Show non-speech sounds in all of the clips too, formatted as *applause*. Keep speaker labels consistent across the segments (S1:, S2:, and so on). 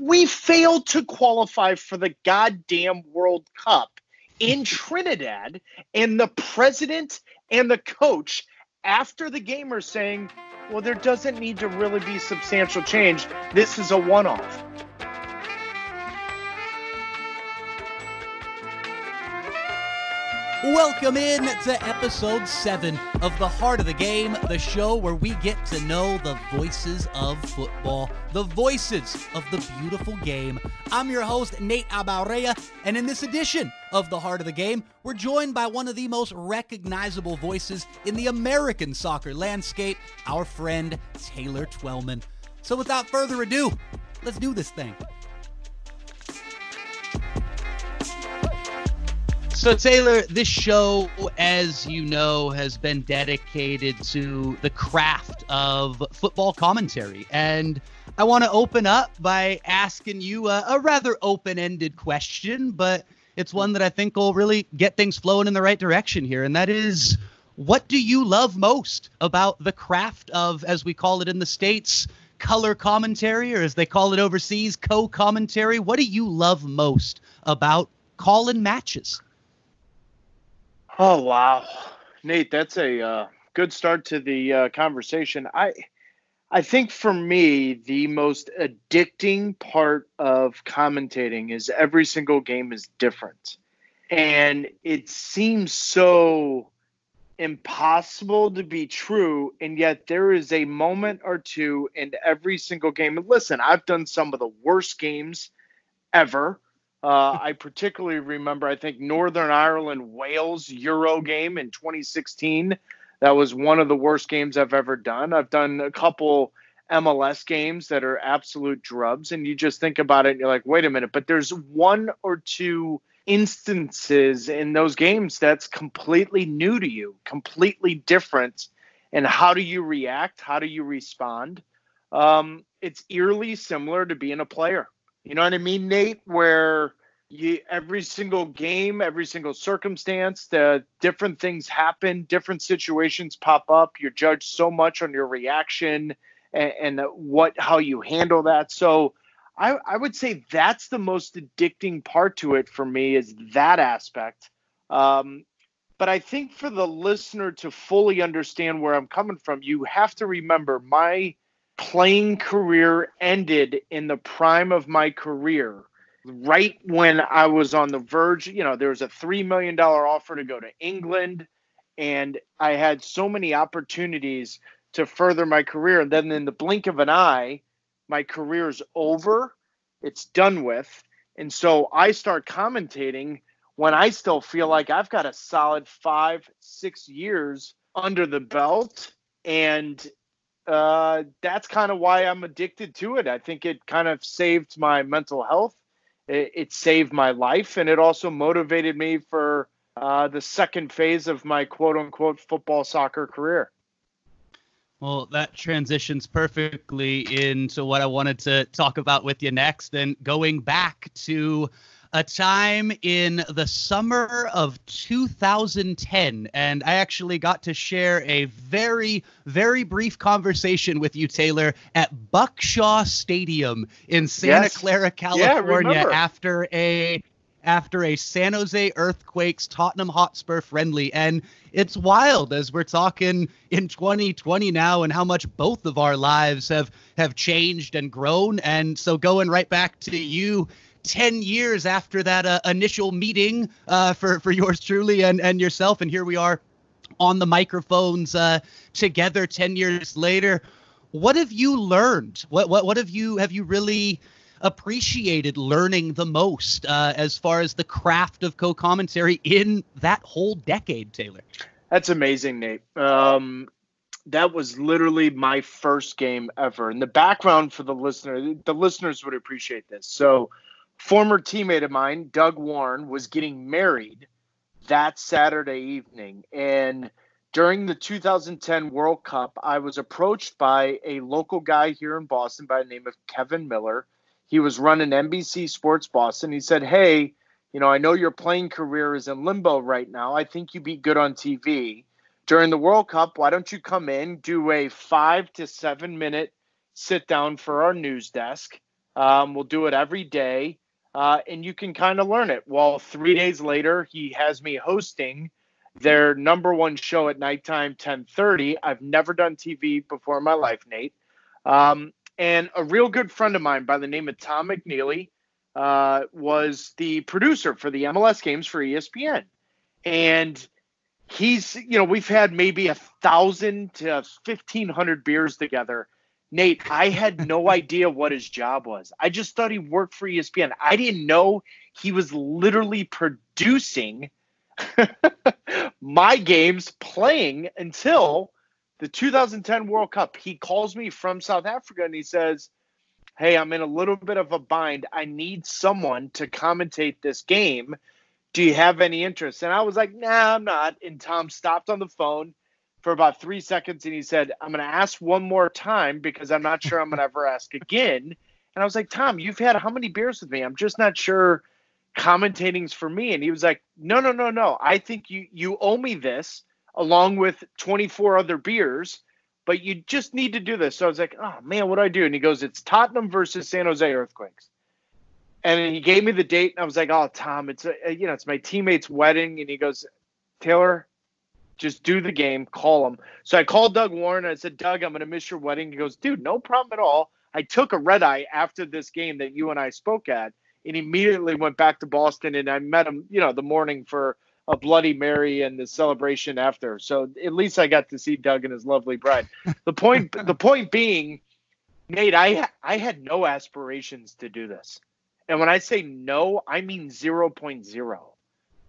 S1: We failed to qualify for the goddamn World Cup in *laughs* Trinidad, and the president and the coach, after the game, are saying, well, there doesn't need to really be substantial change. This is a one off.
S2: Welcome in to episode 7 of The Heart of the Game, the show where we get to know the voices of football, the voices of the beautiful game. I'm your host, Nate Abaurrea, and in this edition of The Heart of the Game, we're joined by one of the most recognizable voices in the American soccer landscape, our friend Taylor Twellman. So without further ado, let's do this thing. So, Taylor, this show, as you know, has been dedicated to the craft of football commentary. And I want to open up by asking you a, a rather open ended question, but it's one that I think will really get things flowing in the right direction here. And that is what do you love most about the craft of, as we call it in the States, color commentary, or as they call it overseas, co commentary? What do you love most about calling matches?
S1: Oh wow, Nate, that's a uh, good start to the uh, conversation. I I think for me the most addicting part of commentating is every single game is different, and it seems so impossible to be true and yet there is a moment or two in every single game. And listen i've done some of the worst games ever uh, I particularly remember, I think, Northern Ireland Wales Euro game in 2016. That was one of the worst games I've ever done. I've done a couple MLS games that are absolute drubs, and you just think about it and you're like, wait a minute, but there's one or two instances in those games that's completely new to you, completely different. And how do you react? How do you respond? Um, it's eerily similar to being a player. You know what I mean, Nate? Where you every single game, every single circumstance, the different things happen, different situations pop up. You're judged so much on your reaction and, and what how you handle that. So I, I would say that's the most addicting part to it for me is that aspect. Um, but I think for the listener to fully understand where I'm coming from, you have to remember my playing career ended in the prime of my career right when I was on the verge. You know, there was a $3 million offer to go to England, and I had so many opportunities to further my career. And then in the blink of an eye, my career is over, it's done with. And so I start commentating when I still feel like I've got a solid five, six years under the belt. And uh, that's kind of why I'm addicted to it. I think it kind of saved my mental health. It, it saved my life, and it also motivated me for uh, the second phase of my quote unquote football soccer career.
S2: Well, that transitions perfectly into what I wanted to talk about with you next. And going back to a time in the summer of 2010. And I actually got to share a very, very brief conversation with you, Taylor, at Buck Shaw Stadium in Santa yes. Clara, California, yeah, after a after a San Jose Earthquakes Tottenham Hotspur friendly. And it's wild as we're talking in 2020 now and how much both of our lives have have changed and grown. And so going right back to you 10 years after that uh, initial meeting uh, for, for yours truly and, and yourself. And here we are on the microphones uh, together 10 years later. What have you learned? What, what, what have you, have you really appreciated learning the most uh, as far as the craft of co-commentary in that whole decade, Taylor?
S1: That's amazing, Nate. Um, that was literally my first game ever. And the background for the listener, the listeners would appreciate this. So, former teammate of mine, Doug Warren, was getting married that Saturday evening. And during the 2010 World Cup, I was approached by a local guy here in Boston by the name of Kevin Miller. He was running NBC Sports Boston. He said, Hey, you know, I know your playing career is in limbo right now. I think you'd be good on TV. During the World Cup, why don't you come in, do a five to seven minute sit down for our news desk? Um, we'll do it every day, uh, and you can kind of learn it. Well, three days later, he has me hosting their number one show at nighttime, 10:30. I've never done TV before in my life, Nate. Um, and a real good friend of mine by the name of Tom McNeely uh, was the producer for the MLS games for ESPN, and he's you know we've had maybe a thousand to fifteen hundred beers together. Nate, I had no *laughs* idea what his job was. I just thought he worked for ESPN. I didn't know he was literally producing *laughs* my games playing until the 2010 World Cup. He calls me from South Africa and he says, Hey, I'm in a little bit of a bind. I need someone to commentate this game. Do you have any interest? And I was like, Nah, I'm not. And Tom stopped on the phone for about three seconds and he said, I'm going to ask one more time because I'm not sure I'm going to ever ask again. And I was like, Tom, you've had how many beers with me? I'm just not sure commentating's for me. And he was like, No, no, no, no. I think you you owe me this along with 24 other beers, but you just need to do this. So I was like, Oh man, what do I do? And he goes, It's Tottenham versus San Jose Earthquakes. And he gave me the date, and I was like, "Oh, Tom, it's a, you know, it's my teammate's wedding." And he goes, "Taylor, just do the game, call him." So I called Doug Warren. I said, "Doug, I'm going to miss your wedding." He goes, "Dude, no problem at all." I took a red eye after this game that you and I spoke at, and immediately went back to Boston and I met him, you know, the morning for a Bloody Mary and the celebration after. So at least I got to see Doug and his lovely bride. *laughs* The point the point being, Nate, I I had no aspirations to do this. And when I say no, I mean 0.0.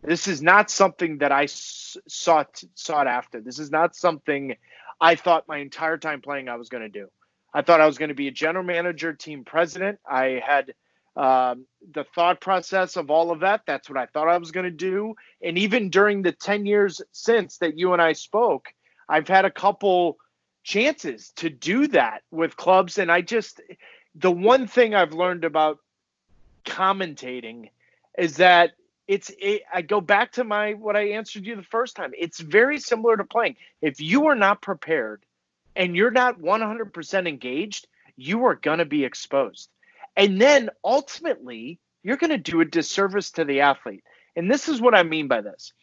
S1: This is not something that I sought sought after. This is not something I thought my entire time playing I was going to do. I thought I was going to be a general manager, team president. I had um, the thought process of all of that. That's what I thought I was going to do. And even during the 10 years since that you and I spoke, I've had a couple chances to do that with clubs. And I just, the one thing I've learned about commentating is that it's it, I go back to my what I answered you the first time. It's very similar to playing. If you are not prepared and you're not 100% engaged, you are going to be exposed. And then ultimately, you're going to do a disservice to the athlete. And this is what I mean by this.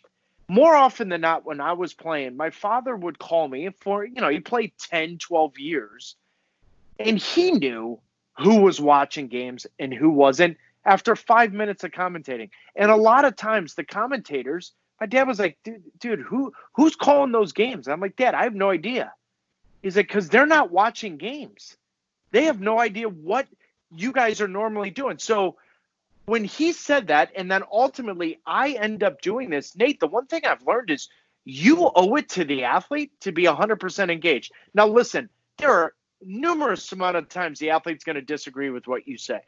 S1: More often than not, when I was playing, my father would call me for, you know, he played 10, 12 years, and he knew who was watching games and who wasn't after five minutes of commentating. And a lot of times, the commentators, my dad was like, dude, dude who who's calling those games? I'm like, Dad, I have no idea. He's like, because they're not watching games. They have no idea what you guys are normally doing. So when he said that, and then ultimately I end up doing this, Nate, the one thing I've learned is you owe it to the athlete to be 100% engaged. Now, listen, there are numerous amount of times the athlete's going to disagree with what you say,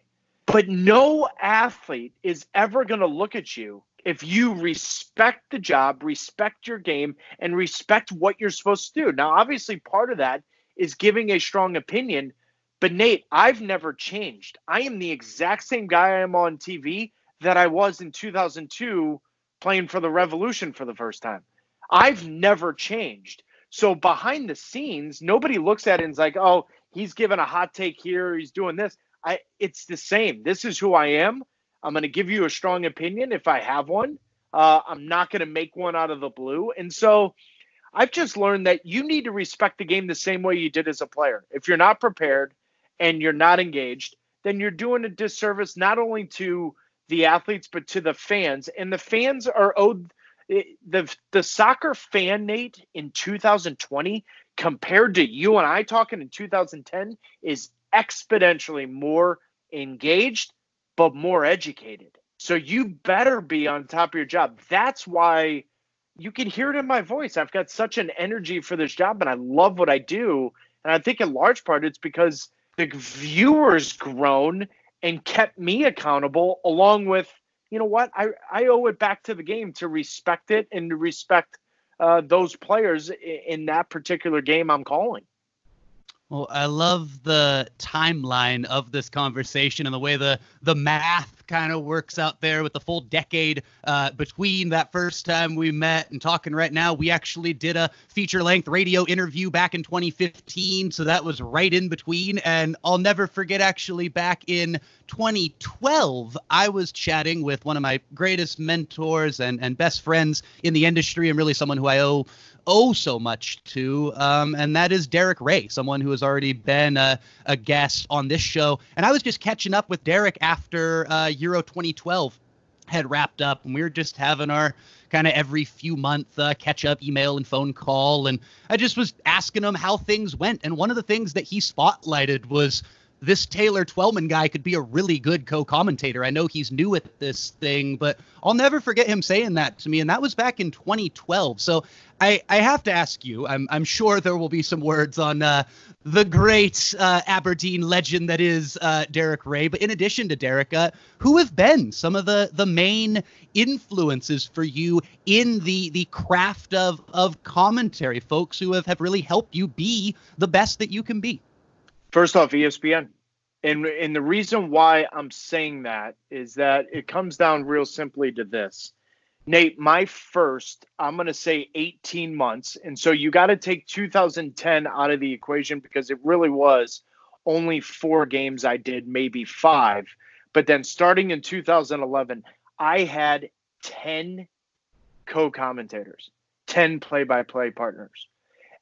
S1: but no athlete is ever going to look at you if you respect the job, respect your game, and respect what you're supposed to do. Now, obviously, part of that is giving a strong opinion, but Nate, I've never changed. I am the exact same guy I am on TV that I was in 2002 playing for the Revolution for the first time. I've never changed. So behind the scenes, nobody looks at it and is like, "Oh, he's giving a hot take here, he's doing this." I it's the same. This is who I am. I'm going to give you a strong opinion if I have one. Uh, I'm not going to make one out of the blue. And so I've just learned that you need to respect the game the same way you did as a player. If you're not prepared, and you're not engaged, then you're doing a disservice not only to the athletes but to the fans. And the fans are owed eh, the the soccer fan Nate in 2020 compared to you and I talking in 2010 is exponentially more engaged but more educated. So you better be on top of your job. That's why you can hear it in my voice. I've got such an energy for this job and I love what I do. And I think in large part it's because the viewers grown and kept me accountable along with you know what i i owe it back to the game to respect it and to respect uh, those players in that particular game i'm calling
S2: Well, I love the timeline of this conversation and the way the the math kind of works out there with the full decade uh, between that first time we met and talking right now. We actually did a feature length radio interview back in 2015, so that was right in between. And I'll never forget actually back in 2012, I was chatting with one of my greatest mentors and and best friends in the industry, and really someone who I owe oh so much to, um, and that is Derek Rae, someone who has already been a, a, guest on this show. And I was just catching up with Derek after uh, Euro 2012 had wrapped up, and we were just having our kind of every few month uh, catch up email and phone call. And I just was asking him how things went. And one of the things that he spotlighted was this Taylor Twellman guy could be a really good co-commentator. I know he's new at this thing, but I'll never forget him saying that to me, and that was back in 2012. So I, I have to ask you. I'm I'm sure there will be some words on uh, the great uh, Aberdeen legend that is uh, Derek Rae. But in addition to Derek, uh, who have been some of the the main influences for you in the the craft of of commentary? Folks who have have really helped you be the best that you can be.
S1: First off, ESPN. And, and the reason why I'm saying that is that it comes down real simply to this. Nate, my first, I'm going to say 18 months. And so you got to take 2010 out of the equation because it really was only four games I did, maybe five. But then starting in 2011, I had 10 co commentators, 10 play by play partners.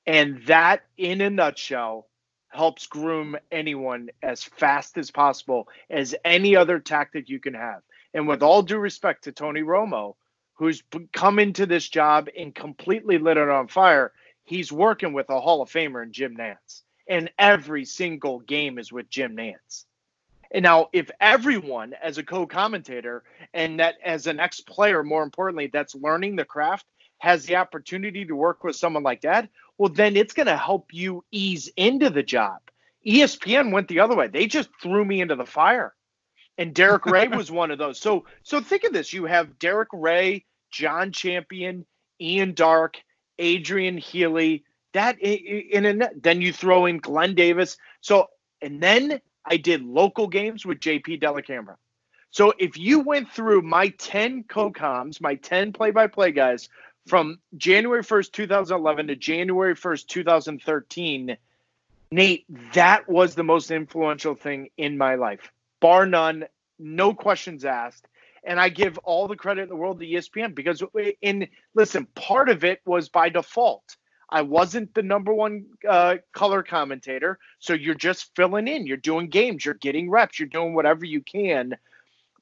S1: And that, in a nutshell, helps groom anyone as fast as possible as any other tactic you can have. And with all due respect to Tony Romo, who's come into this job and completely lit it on fire, he's working with a Hall of Famer in Jim Nantz. And every single game is with Jim Nantz. And now, if everyone, as a co commentator and that as an ex player, more importantly, that's learning the craft, has the opportunity to work with someone like that, well, then it's going to help you ease into the job. ESPN went the other way. They just threw me into the fire. And Derek Rae *laughs* was one of those. So so think of this. You have Derek Rae, John Champion, Ian Darke, Adrian Healey. That in a then you throw in Glenn Davis. So and then I did local games with JP Dellacamera. So if you went through my 10 co-coms, my 10 play-by-play guys from January 1st, 2011 to January 1st, 2013, Nate, that was the most influential thing in my life, bar none, no questions asked. And I give all the credit in the world to ESPN because, in listen, part of it was by default. I wasn't the number one uh, color commentator, so you're just filling in. You're doing games, you're getting reps, you're doing whatever you can.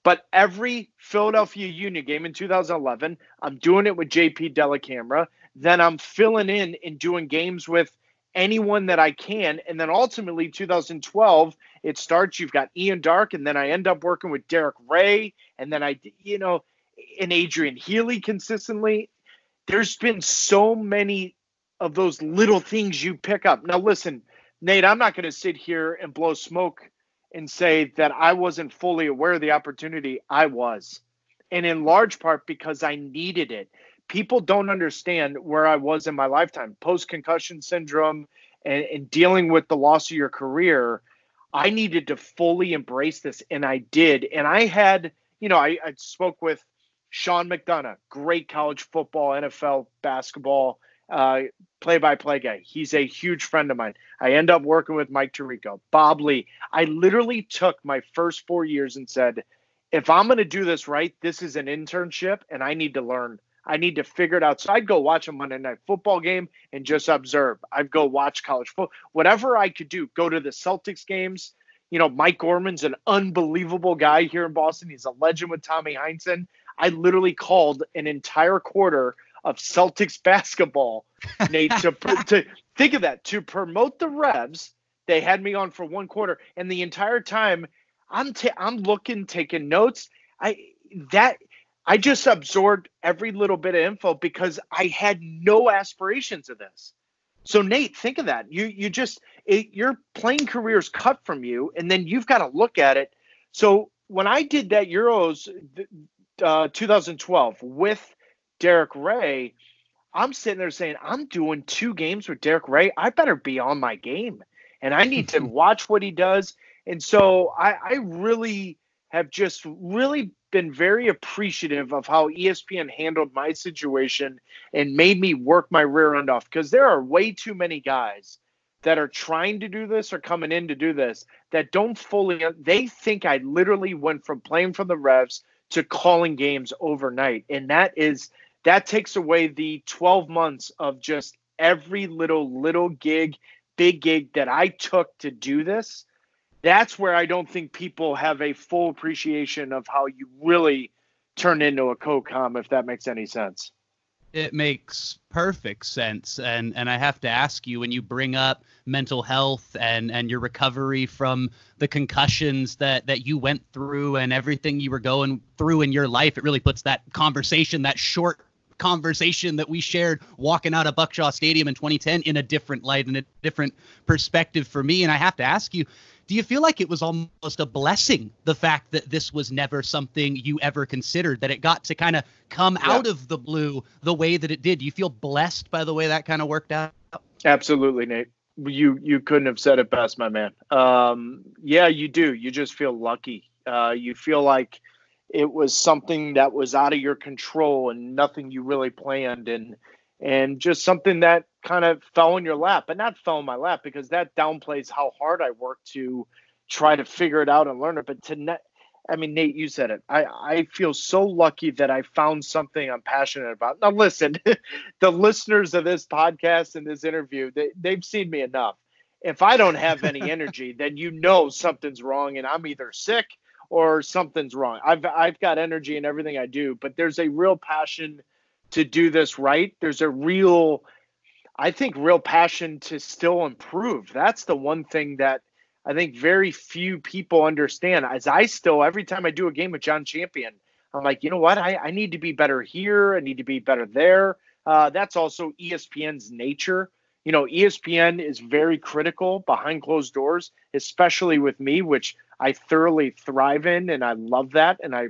S1: But every Philadelphia Union game in 2011, I'm doing it with JP Dellacamera. Then I'm filling in and doing games with anyone that I can. And then ultimately, 2012, it starts. You've got Ian Darke, and then I end up working with Derek Rae, and then I, you know, and Adrian Healey consistently. There's been so many of those little things you pick up. Now, listen, Nate, I'm not going to sit here and blow smoke and say that I wasn't fully aware of the opportunity. I was. And in large part because I needed it. People don't understand where I was in my lifetime post concussion syndrome and, and, dealing with the loss of your career. I needed to fully embrace this, and I did. And I had, you know, I, I spoke with Sean McDonough, great college football, NFL basketball play by play guy. He's a huge friend of mine. I end up working with Mike Tirico, Bob Ley. I literally took my first four years and said, if I'm going to do this right, this is an internship and I need to learn. I need to figure it out. So I'd go watch a Monday night football game and just observe. I'd go watch college football, whatever I could do. Go to the Celtics games. You know, Mike Gorman's an unbelievable guy here in Boston. He's a legend with Tommy Heinsohn. I literally called an entire quarter of Celtics basketball, Nate. to, *laughs* to think of that to promote the Revs, they had me on for one quarter, and the entire time I'm ta- I'm looking, taking notes. I that I just absorbed every little bit of info because I had no aspirations of this. So Nate, think of that. You you just it, your playing career is cut from you, and then you've got to look at it. So when I did that Euros uh, 2012 with Derek Rae, I'm sitting there saying, I'm doing two games with Derek Rae. I better be on my game. and I need to *laughs* watch what he does. And so I, I really have just really been very appreciative of how ESPN handled my situation and made me work my rear end off because there are way too many guys that are trying to do this or coming in to do this that don't fully they think I literally went from playing for the Revs to calling games overnight and that is that takes away the 12 months of just every little little gig big gig that I took to do this. That's where I don't think people have a full appreciation of how you really turn into a co-com if that makes any sense.
S2: It makes perfect sense. And and I have to ask you when you bring up mental health and and your recovery from the concussions that that you went through and everything you were going through in your life it really puts that conversation that short conversation that we shared walking out of Buck Shaw Stadium in 2010 in a different light and a different perspective for me. And I have to ask you do you feel like it was almost a blessing the fact that this was never something you ever considered that it got to kind of come yeah. out of the blue the way that it did? Do you feel blessed by the way that kind of worked out?
S1: Absolutely nate. You you couldn't have said it best my man. Um, yeah you do. You just feel lucky. Uh, you feel like it was something that was out of your control and nothing you really planned and and just something that kind of fell in your lap, but not fell in my lap because that downplays how hard I worked to try to figure it out and learn it. But to net, I mean, Nate, you said it. I, I feel so lucky that I found something I'm passionate about. Now, listen, *laughs* the listeners of this podcast and this interview, they, they've seen me enough. If I don't have any energy, then you know something's wrong and I'm either sick or something's wrong. I've, I've got energy in everything I do, but there's a real passion to do this right. There's a real I think real passion to still improve. That's the one thing that I think very few people understand. As I still, every time I do a game with John Champion, I'm like, you know what? I, I need to be better here. I need to be better there. Uh, that's also ESPN's nature. You know, ESPN is very critical behind closed doors, especially with me, which I thoroughly thrive in, and I love that, and I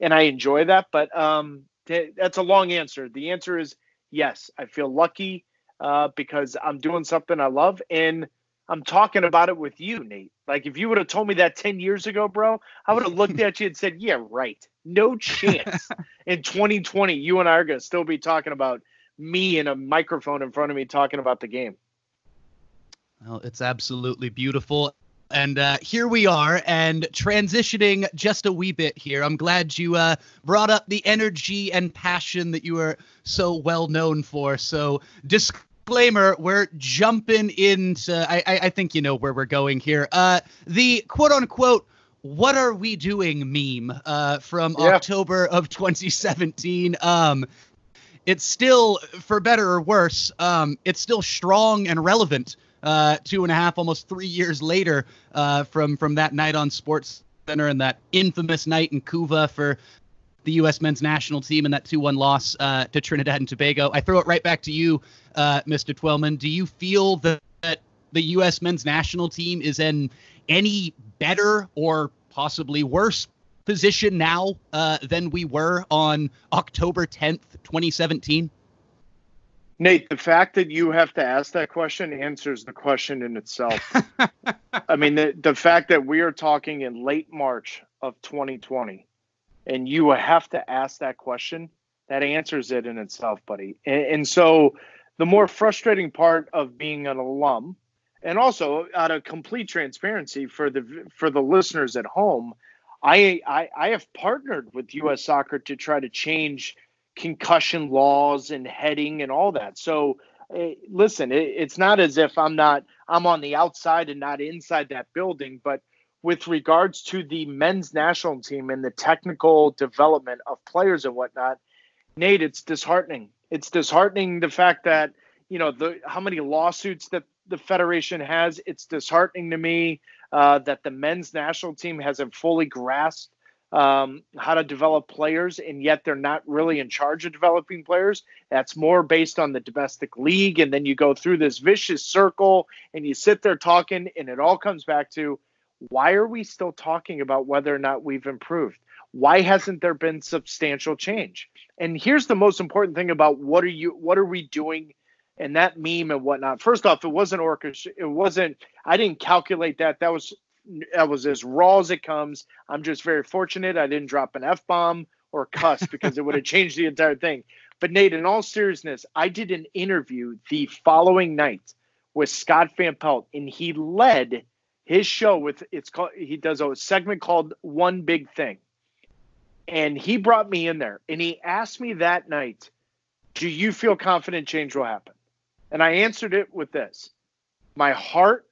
S1: and I enjoy that. But um, that's a long answer. The answer is yes. I feel lucky uh, because I'm doing something I love and I'm talking about it with you, Nate. Like if you would have told me that 10 years ago, bro, I would have looked at you and said, "Yeah, right. No chance." *laughs* in 2020, you and I are going to still be talking about me and a microphone in front of me talking about the game.
S2: Well, it's absolutely beautiful. And uh, here we are, and transitioning just a wee bit here. I'm glad you uh, brought up the energy and passion that you are so well known for. So, disclaimer: we're jumping into. I, I, I think you know where we're going here. Uh, the quote unquote "What are we doing?" meme uh, from yeah. October of 2017. Um, it's still, for better or worse, um, it's still strong and relevant uh, two and a half, almost three years later uh, from from that night on Sports Center and that infamous night in Couva for the U.S. men's national team and that 2-1 loss uh, to Trinidad and Tobago. I throw it right back to you, uh, Mr. Twellman. Do you feel that the U.S. men's national team is in any better or possibly worse position now uh, than we were on October 10th, 2017?
S1: Nate, the fact that you have to ask that question answers the question in itself. *laughs* I mean, the, the fact that we are talking in late March of 2020 and you have to ask that question, that answers it in itself, buddy. And, and so the more frustrating part of being an alum, and also out of complete transparency for the for the listeners at home, I, I, I have partnered with U.S. Soccer to try to change concussion laws and heading and all that. So uh, listen, it, it's not as if I'm not I'm on the outside and not inside that building, but with regards to the men's national team and the technical development of players and whatnot, Nate, it's disheartening. It's disheartening the fact that you know the how many lawsuits that the federation has. It's disheartening to me uh, that the men's national team hasn't fully grasped um, how to develop players, and yet they're not really in charge of developing players. That's more based on the domestic league. And then you go through this vicious circle and you sit there talking, and it all comes back to why are we still talking about whether or not we've improved? Why hasn't there been substantial change? And here's the most important thing about what are you what are we doing and that meme and whatnot. First off, it wasn't orchestra. It wasn't. I didn't calculate that. That was that was as raw as it comes. I'm just very fortunate. I didn't drop an f bomb or cuss *laughs* because it would have changed the entire thing. But Nate, in all seriousness, I did an interview the following night with Scott Van Pelt, and he led his show with it's called. He does a segment called One Big Thing, and he brought me in there, and he asked me that night, "Do you feel confident change will happen?" And I answered it with this My heart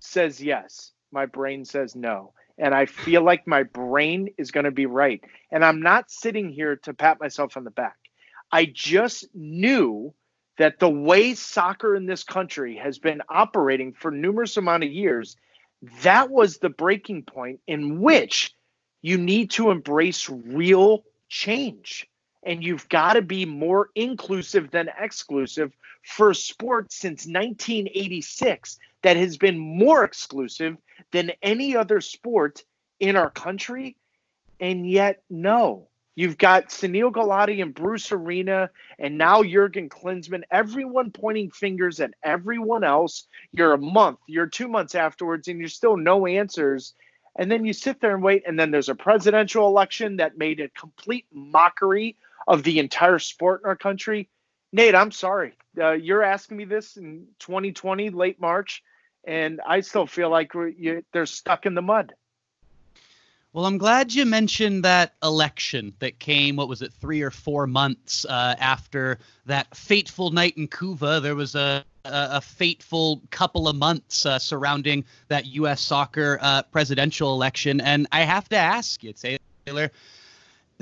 S1: says yes, my brain says no. And I feel like my brain is going to be right. And I'm not sitting here to pat myself on the back. I just knew that the way soccer in this country has been operating for numerous amount of years, that was the breaking point in which you need to embrace real change and you've got to be more inclusive than exclusive for sport since 1986 that has been more exclusive than any other sport in our country. And yet, no. You've got Sunil Gulati and Bruce Arena, and now Jurgen Klinsmann, everyone pointing fingers at everyone else. You're a month, you're two months afterwards, and you're still no answers. And then you sit there and wait, and then there's a presidential election that made a complete mockery of the entire sport in our country. Nate, I'm sorry. Uh, you're asking me this in 2020, late March, and I still feel like you, they're stuck in the mud.
S2: Well, I'm glad you mentioned that election that came, what was it, three or four months uh, after that fateful night in Couva. There was a, a, a fateful couple of months uh, surrounding that U.S. soccer uh, presidential election. And I have to ask you, Taylor,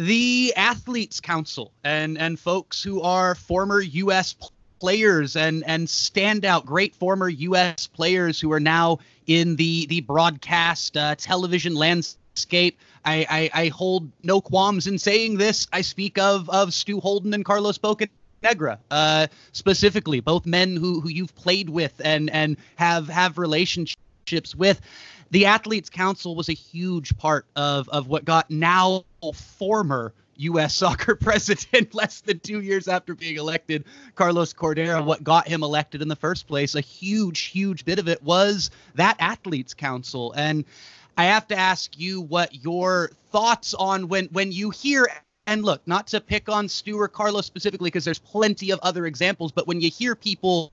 S2: the Athletes Council and and folks who are former U.S. players and and standout great former U.S. players who are now in the the broadcast uh, television landscape. I, I, I hold no qualms in saying this. I speak of of Stu Holden and Carlos Bocanegra, uh, specifically, both men who who you've played with and and have have relationships with the Athletes Council was a huge part of, of what got now former U.S. *laughs* soccer president *laughs* less than two years after being elected, Carlos Cordeiro. What got him elected in the first place, a huge, huge bit of it was that Athletes Council. And I have to ask you what your thoughts on when when you hear and look, not to pick on Stu or Carlos specifically, because there's plenty of other examples, but when you hear people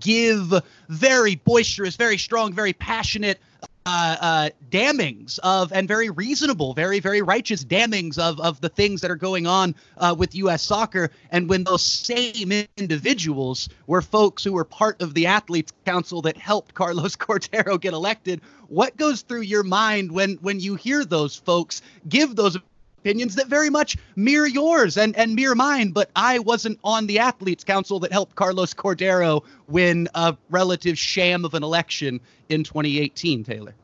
S2: give very boisterous, very strong, very passionate uh, uh, damnings of and very reasonable, very very righteous damnings of of the things that are going on uh, with U.S. soccer. And when those same individuals were folks who were part of the athletes council that helped *laughs* Carlos Cordeiro get elected, what goes through your mind when when you hear those folks give those opinions that very much mirror yours and, and mirror mine, but I wasn't on the athletes council that helped Carlos Cordeiro win a relative sham of an election in 2018, Taylor.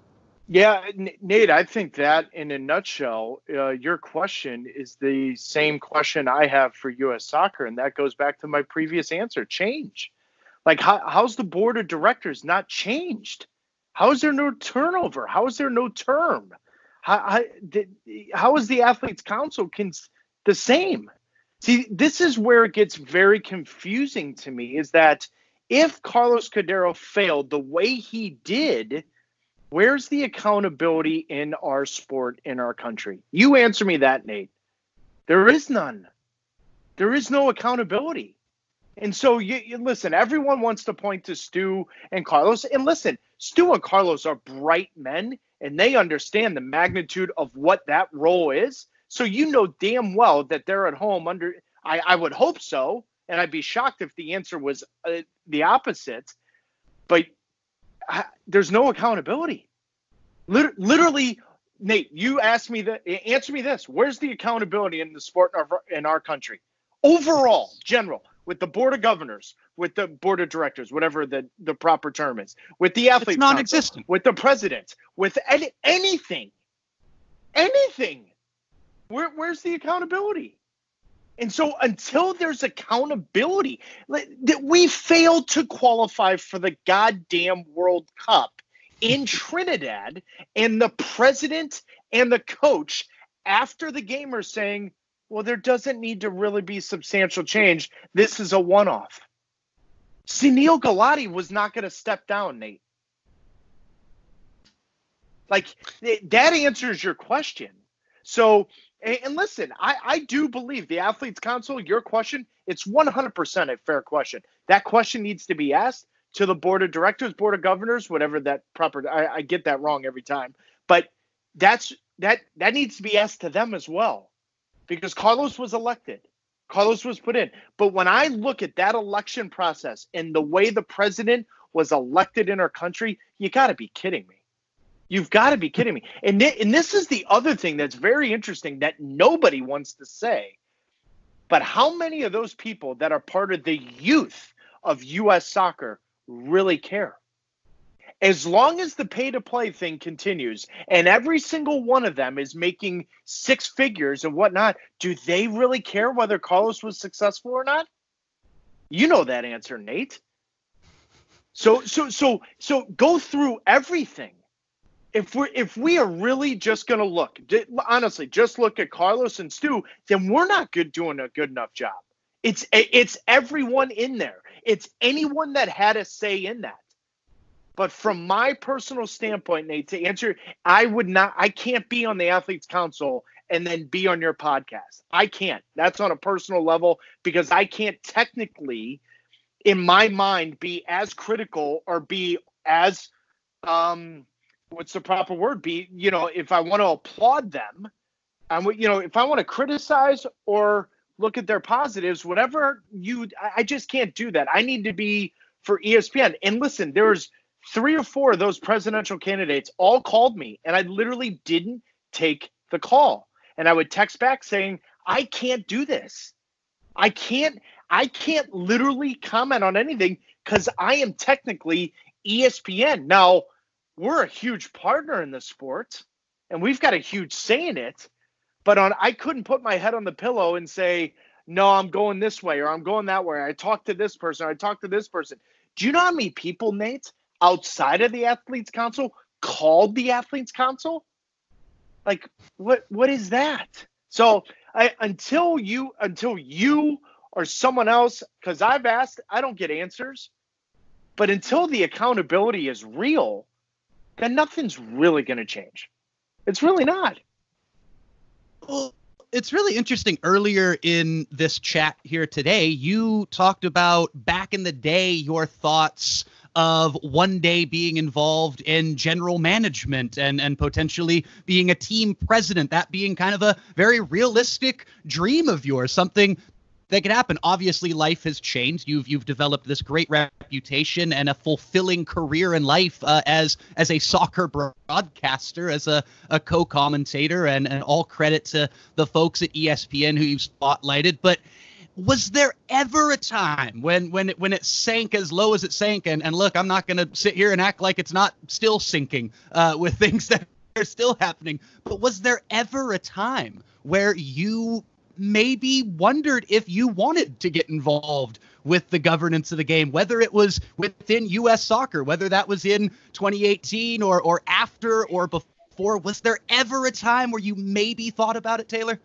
S1: Yeah, Nate, I think that in a nutshell, uh, your question is the same question I have for U.S. soccer, and that goes back to my previous answer change. Like, how, how's the board of directors not changed? How is there no turnover? How is there no term? How, how, is the athletes council the same? See, this is where it gets very confusing to me is that if Carlos Cordeiro failed the way he did, where's the accountability in our sport in our country? You answer me that, Nate. There is none. There is no accountability. And so you, you, listen, everyone wants to point to Stu and Carlos. And listen, Stu and Carlos are bright men and they understand the magnitude of what that role is. So you know damn well that they're at home under. I, I would hope so, and I'd be shocked if the answer was uh, the opposite. But I, there's no accountability. Liter- literally, Nate, you asked me that. Answer me this: Where's the accountability in the sport in our, in our country? Overall, general, with the board of governors, with the board of directors, whatever the, the proper term is, with the athletes, non-existent, with the president, with any, anything, anything. Where, where's the accountability? And so until there's accountability, that we failed to qualify for the goddamn World Cup in *laughs* Trinidad, and the president and the coach after the game are saying, well, there doesn't need to really be substantial change. This is a one off. Sunil Gulati was not going to step down, Nate. Like that answers your question. So, and listen, I, I do believe the Athletes Council, your question, it's 100% a fair question. That question needs to be asked to the board of directors, board of governors, whatever that proper, I, I get that wrong every time. But that's that that needs to be asked to them as well because Carlos was elected. Carlos was put in. But when I look at that election process and the way the president was elected in our country, you got to be kidding me. You've got to be kidding me. And, th- and this is the other thing that's very interesting that nobody wants to say. But how many of those people that are part of the youth of U.S. soccer really care? As long as the pay to play thing continues and every single one of them is making six figures and whatnot, do they really care whether Carlos was successful or not? You know that answer, Nate. So so so so go through everything if we're if we are really just going to look honestly just look at carlos and stu then we're not good doing a good enough job it's it's everyone in there it's anyone that had a say in that but from my personal standpoint nate to answer i would not i can't be on the athletes council and then be on your podcast. I can't. That's on a personal level because i can't technically in my mind be as critical or be as um what's the proper word? Be you know if i want to applaud them i'm you know if i want to criticize or look at their positives whatever you i just can't do that. I need to be for espn and listen there's three or four of those presidential candidates all called me and i literally didn't take the call and i would text back saying i can't do this i can't i can't literally comment on anything because i am technically espn now we're a huge partner in the sport and we've got a huge say in it. But on I couldn't put my head on the pillow and say, no, I'm going this way or I'm going that way. I talked to this person, I talked to this person. Do you know how many people, Nate, outside of the athletes council called the athletes council? Like what what is that? So I until you until you or someone else, because I've asked, I don't get answers. But until the accountability is real, then nothing's really going to change. It's really not.
S2: Well, it's really interesting. Earlier in this chat here today, you talked about back in the day your thoughts of one day being involved in general management and and potentially being a team president that being kind of a very realistic dream of yours something that could happen. Obviously, life has changed. You've you've developed this great reputation and a fulfilling career in life uh, as as a soccer broadcaster, as a, a co-commentator, and, and all credit to the folks at ESPN who you've spotlighted. But was there ever a time when when it, when it sank as low as it sank? And, and look, I'm not going to sit here and act like it's not still sinking uh, with *laughs* things that are still happening. But was there ever a time where you maybe wondered if you wanted to get involved with the governance of the game, whether it was within U.S. soccer, whether that was in 2018 or or after or before. Was there ever a time where you maybe thought about it, Taylor?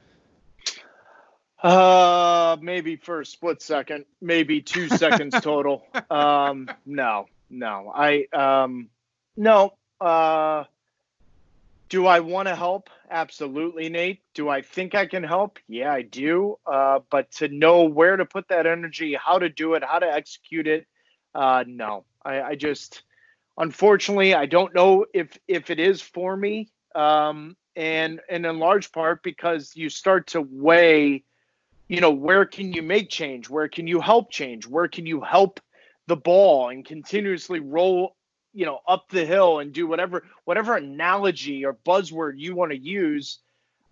S1: Uh, maybe for a split second, maybe two *laughs* seconds total. Um, no, no, I um, no. Uh, do I want to help? Absolutely, Nate. Do I think I can help? Yeah, I do. Uh, but to know where to put that energy, how to do it, how to execute it, uh, no. I, I, just, unfortunately, I don't know if if it is for me. Um, and and in large part because you start to weigh, you know, where can you make change? Where can you help change? Where can you help the ball and continuously roll you know up the hill and do whatever whatever analogy or buzzword you want to use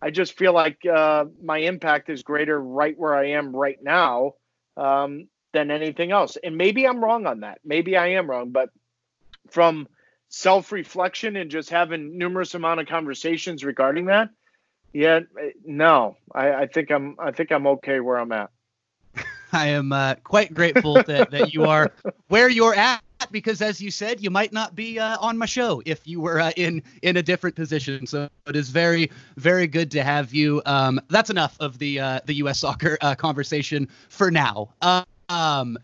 S1: i just feel like uh, my impact is greater right where i am right now um, than anything else and maybe i'm wrong on that maybe i am wrong but from self-reflection and just having numerous amount of conversations regarding that yeah no. I, I think i'm i think i'm okay where i'm at. *laughs*
S2: I am uh, quite grateful that, that you are where you're at because as you said you might not be uh, on my show if you were uh, in in a different position. So it is very very good to have you. Um, that's enough of the uh, the us soccer uh, conversation for now. Um,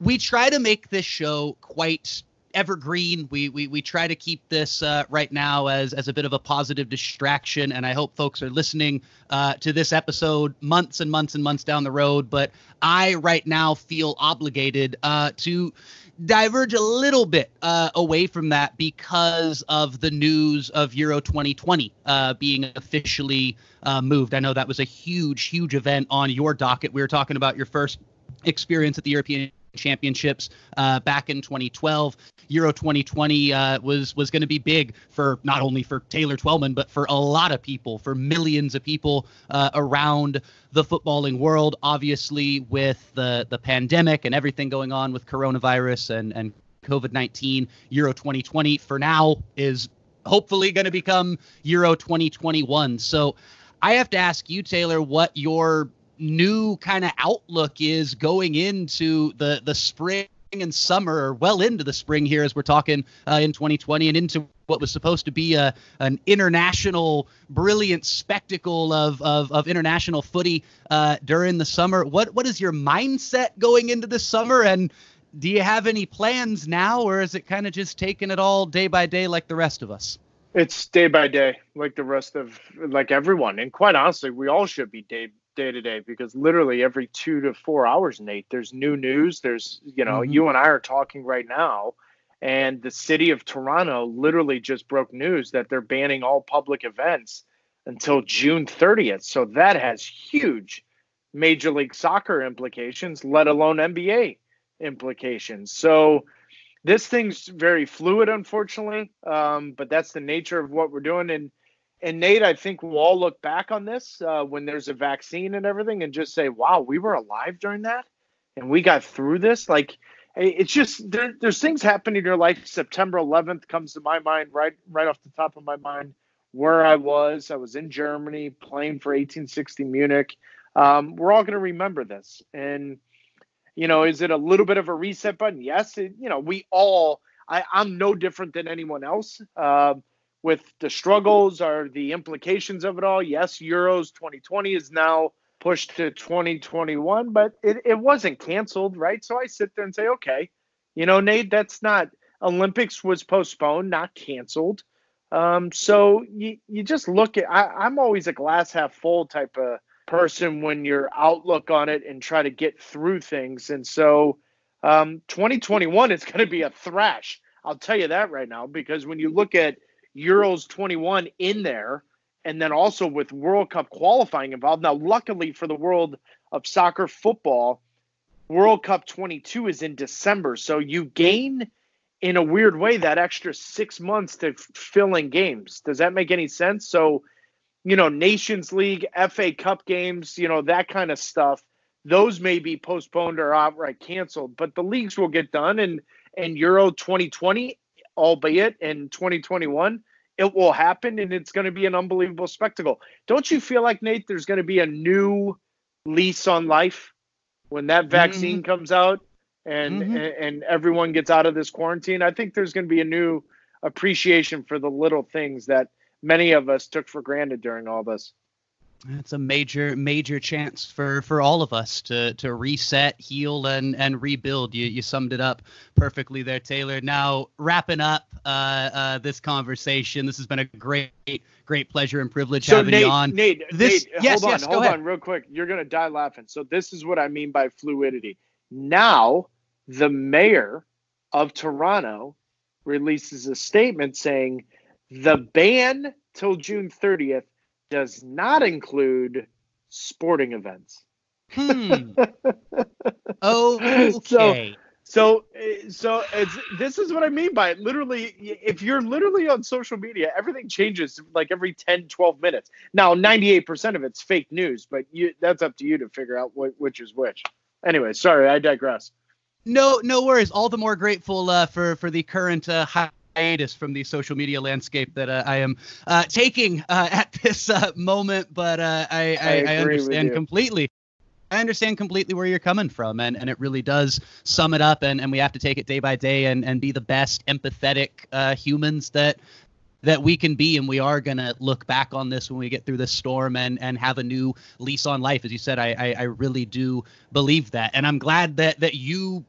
S2: we try to make this show quite evergreen. We we we try to keep this uh, right now as as a bit of a positive distraction, and I hope folks are listening uh, to this episode months and months and months down the road. But I right now feel obligated uh, to diverge a little bit uh, away from that because of the news of Euro 2020 uh, being officially uh, moved. I know that was a huge, huge event on your docket. We were talking about your first experience at the European Championships uh, back in 2012. Euro 2020 uh, was was going to be big for not only for Taylor Twellman but for a lot of people, for millions of people uh, around the footballing world. Obviously, with the the pandemic and everything going on with coronavirus and and COVID 19, Euro 2020 for now is hopefully going to become Euro 2021. So. I have to ask you, Taylor, what your new kind of outlook is going into the the spring and summer, well into the spring here as we're talking uh, in 2020 and into what was supposed to be a an international brilliant spectacle of of, of international footy uh, during the summer. What what is your mindset going into the summer and do you have any plans now or is it kind of just taking it all day by day like the rest of us?
S1: It's day by day, like the rest of like everyone, and quite honestly, we all should be day day to day because literally every two to four hours, Nate, there's new news. There's, you know, mm-hmm. you and I are talking right now, and the city of Toronto literally just broke news that they're banning all public events until June 30th. So that has huge Major League Soccer implications, let alone NBA implications. So this thing's very fluid, unfortunately, um, but that's the nature of what we're doing. And and Nate, I think we'll all look back on this uh, when there's a vaccine and everything and just say, wow, we were alive during that and we got through this. Like, it's just there, there's things happening in your life. September 11th comes to my mind right right off the top of my mind where I was. I was in Germany playing for 1860 Munich. Um, we're all going to remember this. And, you know, is it a little bit of a reset button? Yes. It, you know, we all, I, I'm no different than anyone else. Uh, with the struggles or the implications of it all. Yes, Euros 2020 is now pushed to 2021, but it, it wasn't canceled, right? So I sit there and say, okay, you know, Nate, that's not Olympics was postponed, not canceled. Um, so you, you just look at I, I'm always a glass half full type of person when your outlook on it and try to get through things. And so um, 2021 is going to be a thrash. I'll tell you that right now, because when you look at Euros 21 in there, and then also with World Cup qualifying involved. Now, luckily for the world of soccer football, World Cup 22 is in December. So you gain, in a weird way, that extra six months to fill in games. Does that make any sense? So, you know, Nations League, FA Cup games, you know, that kind of stuff, those may be postponed or outright canceled, but the leagues will get done. And, and Euro 2020 albeit in 2021, it will happen and it's going to be an unbelievable spectacle. Don't you feel like, Nate, there's going to be a new lease on life when that vaccine mm-hmm. comes out and, mm-hmm. and, and everyone gets out of this quarantine? I think there's going to be a new appreciation for the little things that many of us took for granted during all this.
S2: It's a major, major chance for for all of us to to reset, heal, and and rebuild. You you summed it up perfectly there, Taylor. Now wrapping up uh, uh, this conversation. This has been a great, great pleasure and privilege so having
S1: Nate,
S2: you on.
S1: Nate,
S2: this,
S1: Nate,
S2: yes,
S1: hold
S2: yes,
S1: on, hold
S2: ahead.
S1: on, real quick. You're gonna die laughing. So this is what I mean by fluidity. Now, the mayor of Toronto releases a statement saying the ban till June 30th does not include sporting events.
S2: Hmm. *laughs* okay.
S1: So, so, so it's this is what I mean by it. Literally, if you're literally on social media, everything changes like every 10, 12 minutes. Now, 98% of it's fake news, but you that's up to you to figure out what, which is which. Anyway, sorry, I digress.
S2: No, no worries. All the more grateful uh, for for the current uh, high hiatus from the social media landscape that uh, I am uh, taking uh, at this uh, moment, but uh, I, I, I, I understand completely. I understand completely where you're coming from, and, and it really does sum it up. And, and we have to take it day by day and, and be the best empathetic uh, humans that that we can be and we are going to look back on this when we get through this storm and and have a new lease on life as you said I, I, I really do believe that and i'm glad that that you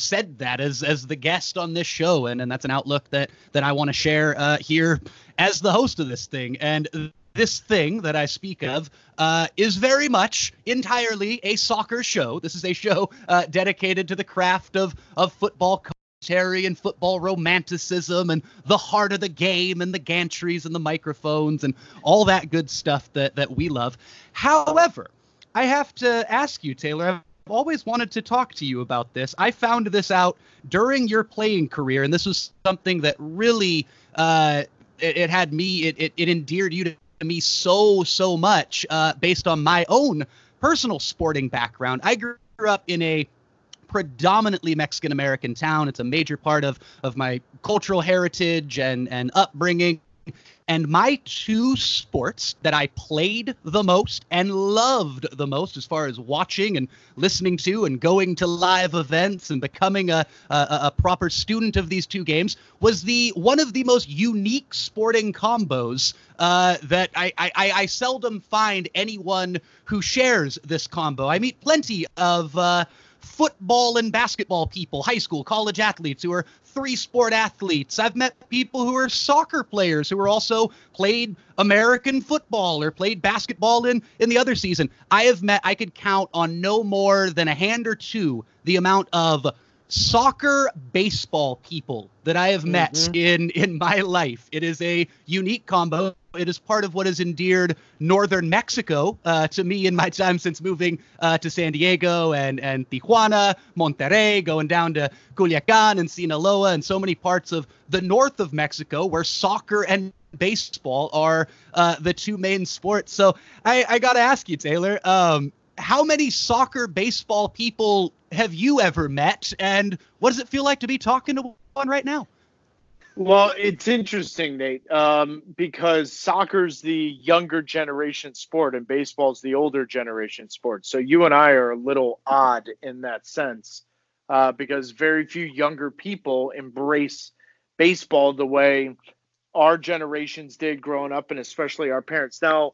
S2: said that as as the guest on this show, and and that's an outlook that that I want to share uh, here as the host of this thing. And this thing that I speak of uh, is very much entirely a soccer show. This is a show uh, dedicated to the craft of of football commentary and football romanticism and the heart of the game and the gantries and the microphones and all that good stuff that that we love. However, I have to ask you, Taylor. I've always wanted to talk to you about this. I found this out during your playing career, and this was something that really uh, it, it, had me. It, it, it endeared you to me so so much uh, based on my own personal sporting background. I grew up in a predominantly Mexican American town. It's a major part of of my cultural heritage and and upbringing. And my two sports that I played the most and loved the most, as far as watching and listening to and going to live events and becoming a, a, a proper student of these two games, was the one of the most unique sporting combos uh, that I, I, I seldom find anyone who shares this combo. I meet plenty of. Uh, football and basketball people, high school, college athletes who are three sport athletes. I've met people who are soccer players who are also played American football or played basketball in in the other season. I have met I could count on no more than a hand or two the amount of soccer baseball people that I have met mm-hmm. in in my life. It is a unique combo. It is part of what has endeared northern Mexico uh, to me in my time since moving uh, to San Diego and and Tijuana, Monterrey, going down to Culiacan and Sinaloa and so many parts of the north of Mexico where soccer and baseball are uh, the two main sports. So I, I got to ask you, Taylor, um, how many soccer baseball people have you ever met and what does it feel like to be talking to one right now
S1: well it's interesting nate um, because soccer's the younger generation sport and baseball's the older generation sport so you and i are a little odd in that sense uh, because very few younger people embrace baseball the way our generations did growing up and especially our parents now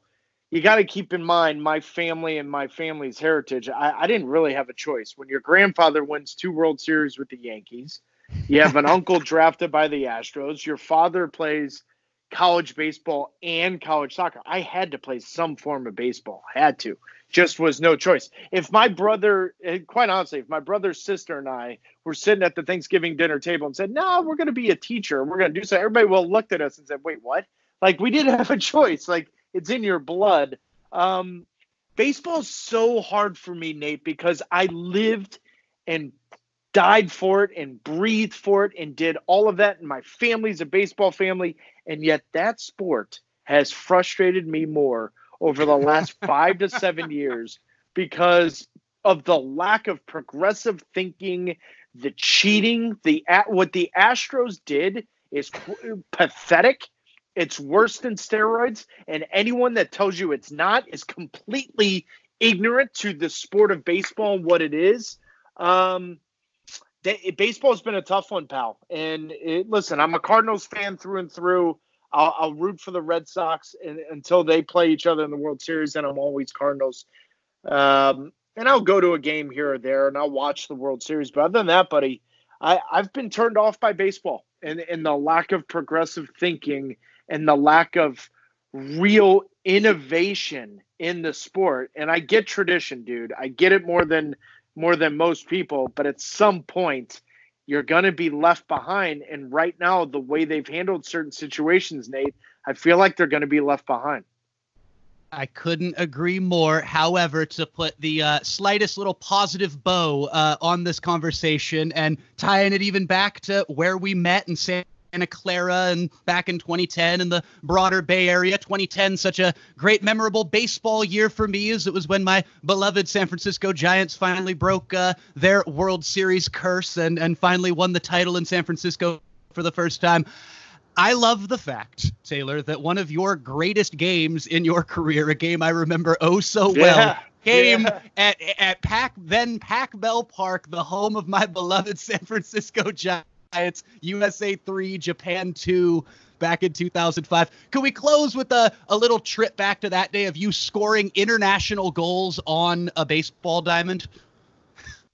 S1: you got to keep in mind my family and my family's heritage. I, I, didn't really have a choice. When your grandfather wins two World Series with the Yankees, you have an uncle drafted by the Astros, your father plays college baseball and college soccer. I had to play some form of baseball, had to. Just was no choice. If my brother, eh, quite honestly, if my brother, sister, and I were sitting at the Thanksgiving dinner table and said, "No, we're going to be a teacher. We're going to do so," everybody will looked at us and said, "Wait, what?" Like we didn't *laughs* have a choice. Like it's in your blood. Um, baseball's so hard for me, Nate, because I lived and died for it and breathed for it and did all of that. And my family's a baseball family. And yet that sport has frustrated me more over the last *laughs* five to seven years because of the lack of progressive thinking, the cheating, the what the Astros did is pathetic. It's worse than steroids, and anyone that tells you it's not is completely ignorant to the sport of baseball and what it is. Um, they, baseball's been a tough one, pal. And it, listen, I'm a Cardinals fan through and through. I'll, I'll root for the Red Sox and, until they play each other in the World Series, and I'm always Cardinals. Um, and I'll go to a game here or there, and I'll watch the World Series. But other than that, buddy, I, I've been turned off by baseball and, and the lack of progressive thinking and the lack of real innovation in the sport. And I get tradition, dude. I get it more than more than most people, but at some point you're going to be left behind and right now the way they've handled certain situations, Nate, I feel like they're going to be left behind.
S2: I couldn't agree more. However, to put the uh, slightest little positive bow uh, on this conversation and tying it even back to where we met in San Santa Clara and back in 2010 in the broader Bay Area. 2010, such a great, memorable baseball year for me, as it was when my beloved San Francisco Giants finally broke uh, their World Series curse and, and finally won the title in San Francisco for the first time. I love the fact, Taylor, that one of your greatest games in your *laughs* career, a game I remember oh so well, yeah, came yeah. at at Pac then Pac Bell Park, the home of my beloved San Francisco Giants. Giants, USA 3, Japan 2 back in 2005. Could we close with a, a little trip back to that day of you scoring international goals on a baseball diamond?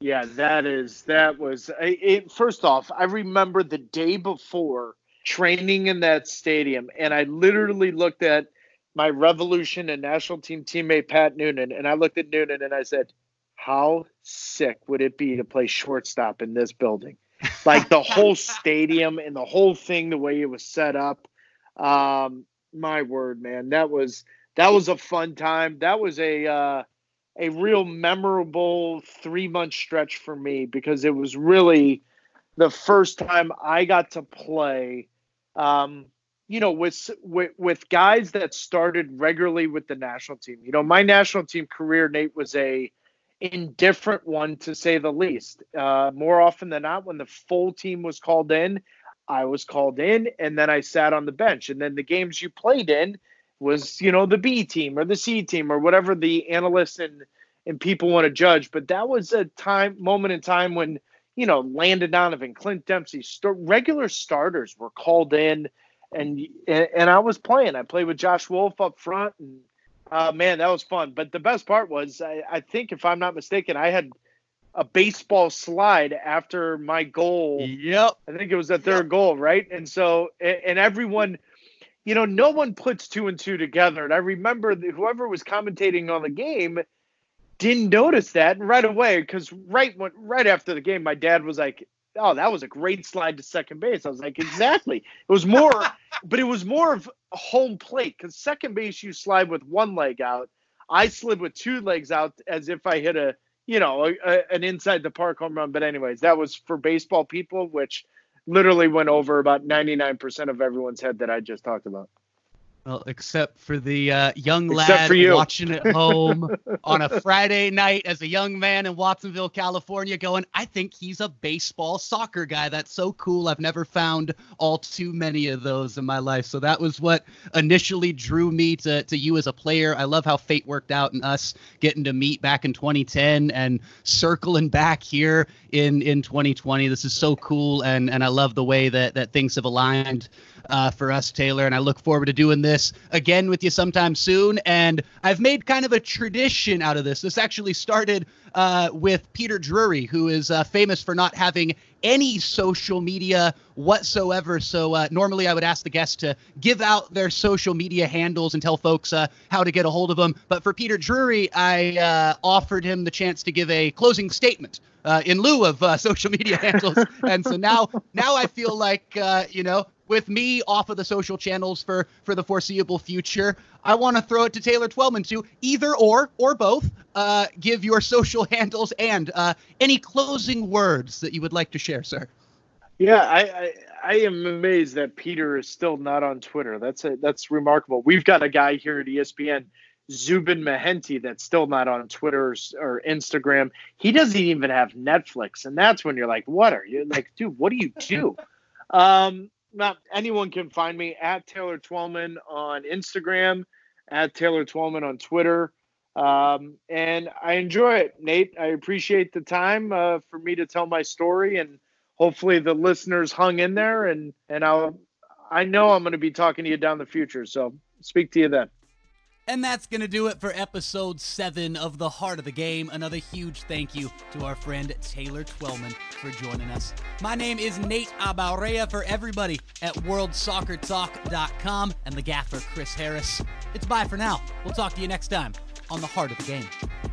S1: Yeah, that is that was it. First off, I remember the day before training in that stadium, and I literally looked at my Revolution and national team teammate Pat Noonan, and I looked at Noonan and I said, "How sick would it be to play shortstop in this building?" Like the whole stadium and the whole thing, the way it was set up. Um, my word, man, that was that was a fun time. That was a uh, a real memorable three month stretch for me because it was really the first time I got to play. Um, you know, with, with with guys that started regularly with the national team. You know, my national team career, Nate, was a indifferent one to say the least. Uh, more often than not, when the full team was called in, I was called in, and then I sat on the bench. And then the games you played in, was you know the B team or the C team or whatever the analysts and and people want to judge. But that was a time moment in time when you know Landon Donovan, Clint Dempsey, st- regular starters were called in, and, and and I was playing. I played with Josh Wolff up front, and uh, man, that was fun. But the best part was I, I think if I'm not mistaken, I had a baseball slide after my goal.
S2: Yep.
S1: I think it was the third yep. goal, right? And so, and everyone you know, no one puts two and two together. And I remember whoever was commentating on the game didn't notice that right away because right when right after the game, my dad was like, "Oh, that was a great slide to second base." I was like, "Exactly." It was more, *laughs* but it was more of a home plate because second base you slide with one leg out. I slid with two legs out as if I hit a you know a, a, an inside the park home run. But anyways, that was for baseball people, which literally went over about 99% of everyone's head that I just talked about.
S2: Well, except for the uh, young lad watching at home *laughs* on a Friday night as a young man in Watsonville, California, going, I think he's a baseball soccer guy. That's so cool. I've never found all too many of those in my life. So that was what initially drew me to, to you as a player. I love how fate worked out and us getting to meet back in 2010 and circling back here in, in 2020. This is so cool. And, and I love the way that, that things have aligned uh, for us, Taylor. And I look forward to doing this again with you sometime soon. And I've made kind of a tradition out of this. This actually started uh, with Peter Drury, who is uh, famous for not having any social media whatsoever. So uh, normally I would ask the guests to give out their social media handles and tell folks uh, how to get a hold of them. But for Peter Drury, I uh, offered him the chance to give a closing statement. Uh, in lieu of *laughs* social media handles, and so now, now I feel like you know with me off of the social channels for for the foreseeable future. I want to throw it to Taylor Twellman to either or or both uh, give your social *laughs* handles and uh, any closing words that you would like to share, sir.
S1: Yeah, I, I, I am amazed that Peter is still not on Twitter. That's a, that's remarkable. We've got a guy here at ESPN, Zubin Mehenti, that's still not on Twitter or Instagram. He doesn't even have Netflix, and that's when you're like, "What are you like, dude? What do you do?" *laughs* Um, not anyone can find me at Taylor Twellman on Instagram, at Taylor Twellman on Twitter. Um, and I enjoy it, Nate. I appreciate the time uh, for me to tell my story, and hopefully the listeners hung in there. And and I'll I know I'm going to be talking to you down the future, so speak to you then.
S2: And that's going to do it for episode seven of The Heart of the Game. Another huge thank you to our friend Taylor Twellman for joining us. My name is Nate Abaurrea for everybody at WorldSoccerTalk.com and the gaffer Chris Harris. It's bye for now. We'll talk to you next time on The Heart of the Game.